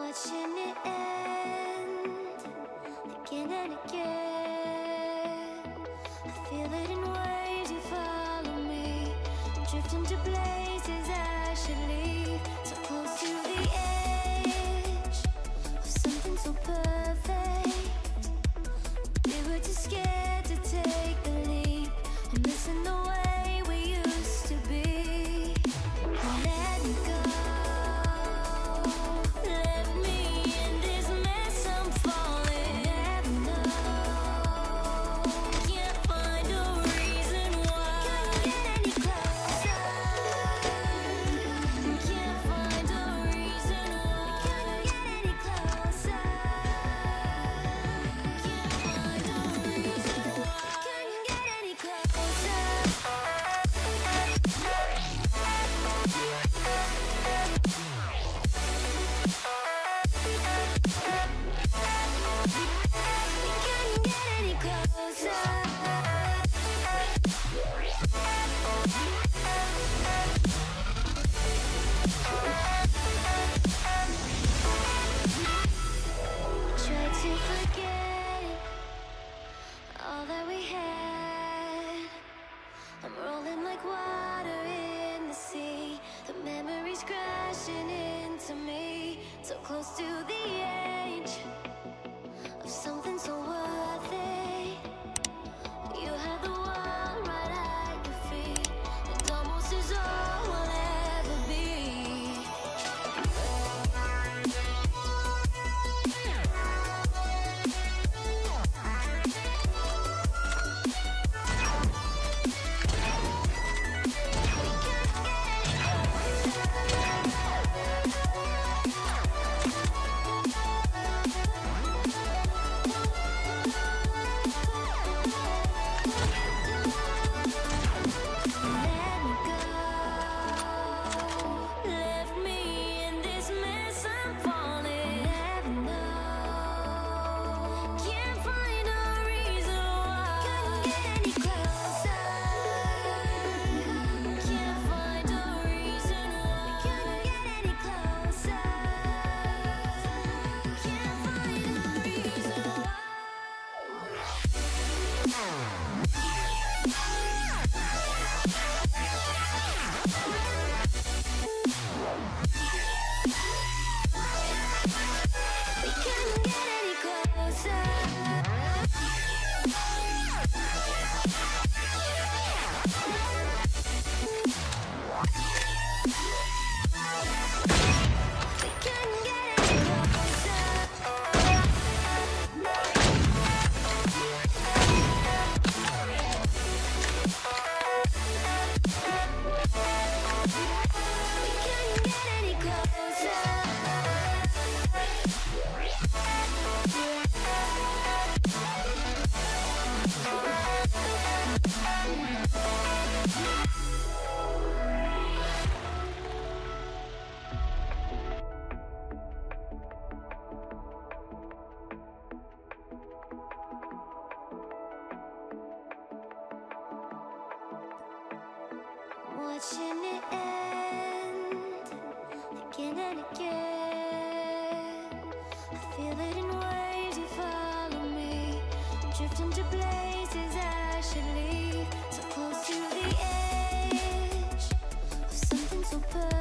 watching it end again and again. I feel it in waves, you follow me, drifting to places I should leave. So close to the edge to forget all that we had. I'm rolling like water in the sea. The memories crashing into me. So close to the again and again. I feel it in ways you follow me, drifting to places I should leave. So close to the edge of something so perfect.